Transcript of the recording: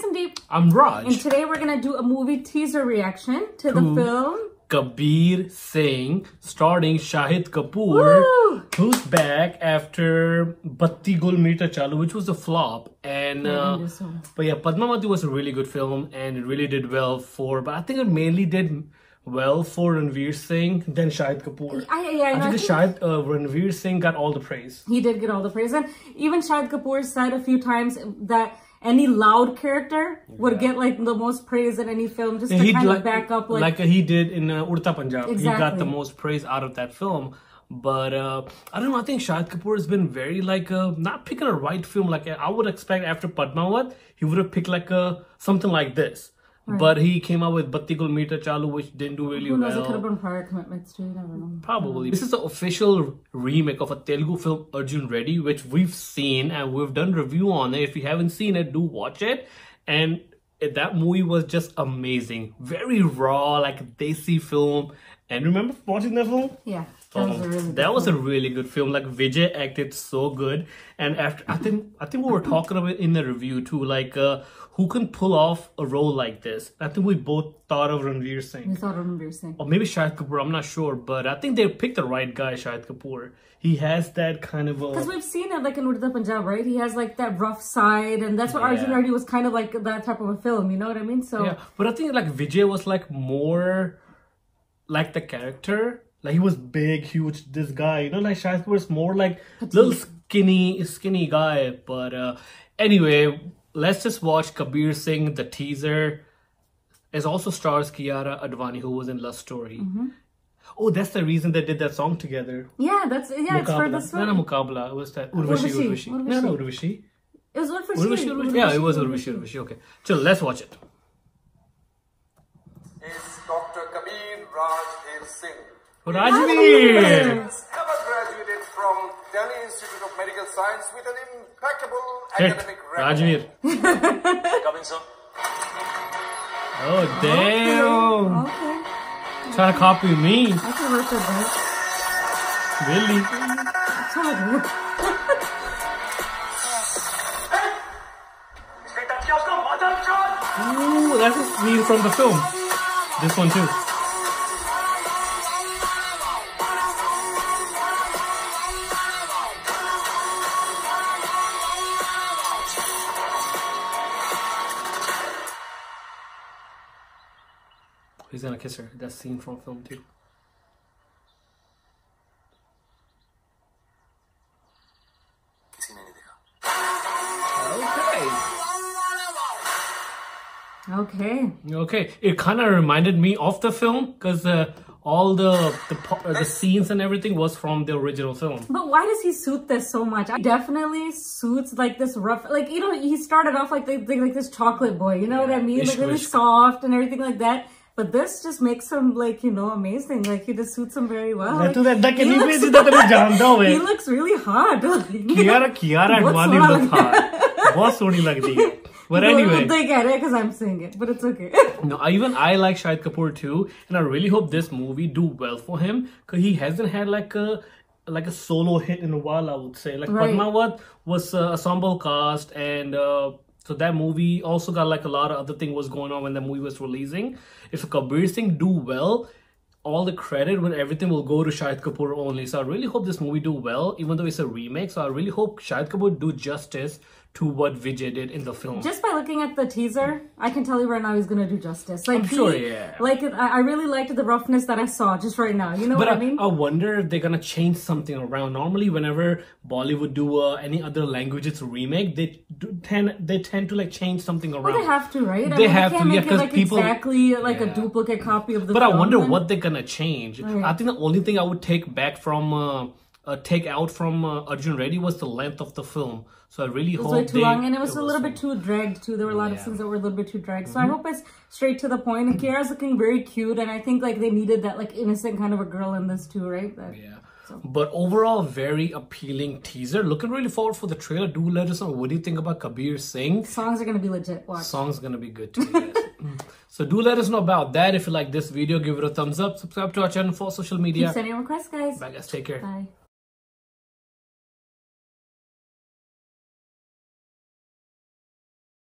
Sandeep. I'm Raj. And today we're going to do a movie teaser reaction to the film Kabir Singh, starring Shahid Kapoor, Woo! who's back after Batti Gul Meter Chalu, which was a flop. And uh, so. but yeah, Padmavati was a really good film, and it really did well for. But I think it mainly did well for Ranveer Singh than Shahid Kapoor. I, yeah, I, I think think Shahid uh, Ranveer Singh got all the praise. he did get all the praise. And even Shahid Kapoor said a few times that any loud character would get like the most praise in any film just to kind like, of back up like, like he did in uh, Udta Punjab. He got the most praise out of that film. But uh, I don't know. I think Shahid Kapoor has been very like uh, not picking a right film. Like I would expect after Padmavat, he would have picked like a something like this. But he came out with Batti Gul Meter Chalu, which didn't do really who knows, it could have well. been prior commitments too, you never know. Probably. This is the official remake of a Telugu film Arjun Reddy, which we've seen and we've done review on it. If you haven't seen it, do watch it. And it- that movie was just amazing. Very raw, like a desi film. And remember watching that film? Yeah, that was a really good that was film. a really good film. Like Vijay acted so good, and after I think I think we were talking about it in the review too. Like uh, who can pull off a role like this? I think we both thought of Ranveer Singh We thought of Ranveer Singh. or maybe Shahid Kapoor. I'm not sure, but I think they picked the right guy, Shahid Kapoor. He has that kind of a Because we've seen it like in Udta Punjab, right? He has like that rough side, and that's what Arjun Yeah. Reddy was kind of like that type of a film. You know what I mean? So yeah. But I think like Vijay was like more like the character. Like he was big, huge. This guy, you know, like Shahid Kapoor was more like little skinny, skinny guy. But uh anyway, let's just watch Kabir Singh the teaser. It also stars Kiara Advani, who was in Love Story. Mm-hmm. Oh, that's the reason they did that song together. yeah, that's yeah. It's for this No, no, film. Mukabla. It was that Urvashi, Urvashi, Urvashi. No, no, Urvashi. It was one for Urvashi, Urvashi. Yeah, it was Urvashi, Urvashi. Okay. So let's watch it. is Dr. Kabir Raj Dev Singh. Rajveer! Ever graduated from Delhi Institute of Medical Science with an impeccable Hit. academic record. Rajveer. Coming, sir. Oh, damn. Okay, Trying to copy me. I can work with that. Really? It's hard. Ooh, that's a scene from the film. This one too. he's gonna kiss her. That scene from film too. Okay. Okay. It kind of reminded me of the film because uh, all the the, uh, the scenes and everything was from the original film. But why does he suit this so much? I definitely suits like this rough, like you know, he started off like the, like, like this chocolate boy. You know yeah. what I mean? Ish, like really ish. soft and everything like that. But this just makes him like, you know, amazing. Like he just suits him very well. मैं तो ऐसा He eh? looks really hard. Kiara Kiara Advani looks hard. बहुत Soni But anyway, because I'm saying it, but it's okay. no, even I like Shahid Kapoor too, and I really hope this movie do well for him because he hasn't had like a like a solo hit in a while. I would say like right. Padmavat was uh, ensemble cast and. Uh, so that movie also got like a lot of other thing was going on when the movie was releasing if Kabir Singh do well all the credit when everything will go to Shahid Kapoor only. So I really hope this movie do well, even though it's a remake. So I really hope Shahid Kapoor do justice to what Vijay did in the film. Just by looking at the teaser, I can tell you right now he's gonna do justice. Like I'm he, sure, yeah. Like I, I really liked the roughness that I saw just right now. You know but what I, I mean? I wonder if they're gonna change something around. Normally, whenever Bollywood do uh, any other languages remake, they do tend they tend to like change something around. Well, they have to, right? I They mean, have to, yeah, make it 'cause like people- exactly like a duplicate copy of the. But I wonder and- what they're gonna change. Right. I think the only thing I would take back from uh, uh, take out from uh, Arjun Reddy was the length of the film. So I really It was hope way too they, long, and it was a little bit too dragged too. There were a lot of Yeah. scenes that were a little bit too dragged. So I hope it's straight to the point. And Kiara's looking very cute, and I think like they needed that like innocent kind of a girl in this too, right? But, Yeah. But overall, very appealing teaser. Looking really forward for the trailer. Do let us know what do you think about Kabir Singh. Songs are gonna be legit. Watch. Song's gonna be good too. Mm. so do let us know about that. If you like this video, give it a thumbs up. Subscribe to our channel for social media. Keep sending requests, guys. Bye guys. Take care. Bye.